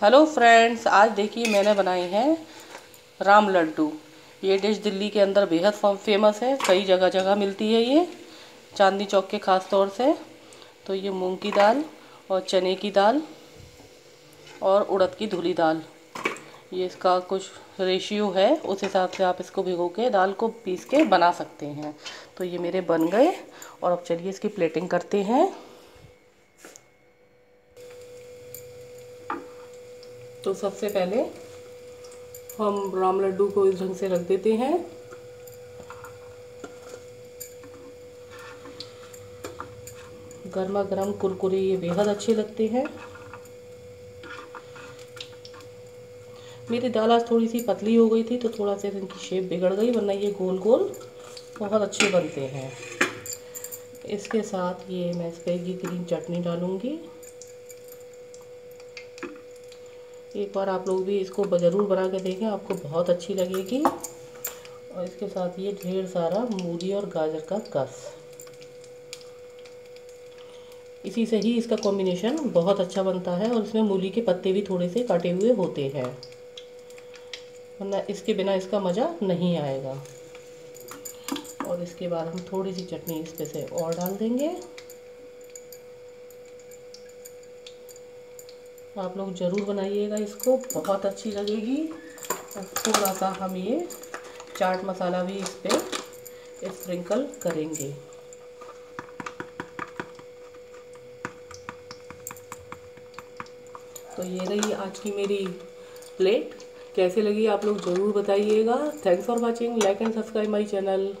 Hello friends आज देखिए मैंने बनाए हैं राम लड्डू। ये डिश दिल्ली के अंदर बेहद फ़ेमस है, कई जगह जगह मिलती है ये चांदनी चौक के ख़ास तौर से। तो ये मूंग की दाल और चने की दाल और उड़द की धुली दाल। ये इसका कुछ रेशियो है, उस हिसाब से आप इसको भिगो के, दाल को पीस के बना सकते हैं। तो ये मेरे बन गए और अब चलिए इसकी प्लेटिंग करते हैं। तो सबसे पहले हम राम लड्डू को इस ढंग से रख देते हैं। गर्मा गर्म कुरकुरे ये बेहद अच्छे लगते हैं। मेरी दाल आज थोड़ी सी पतली हो गई थी तो थोड़ा सा इनकी शेप बिगड़ गई, वरना ये गोल गोल बहुत अच्छे बनते हैं। इसके साथ ये मैं इस पर ग्रीन चटनी डालूँगी। एक बार आप लोग भी इसको ज़रूर बना के देखें, आपको बहुत अच्छी लगेगी। और इसके साथ ये ढेर सारा मूली और गाजर का कस। इसी से ही इसका कॉम्बिनेशन बहुत अच्छा बनता है और इसमें मूली के पत्ते भी थोड़े से काटे हुए होते हैं। वरना इसके बिना इसका मज़ा नहीं आएगा। और इसके बाद हम थोड़ी सी चटनी इस पे से और डाल देंगे। आप लोग ज़रूर बनाइएगा, इसको बहुत अच्छी लगेगी। और थोड़ा सा हम ये चाट मसाला भी इस पर स्प्रिंकल करेंगे। तो ये रही आज की मेरी प्लेट। कैसे लगी आप लोग ज़रूर बताइएगा। Thanks for watching like and subscribe my channel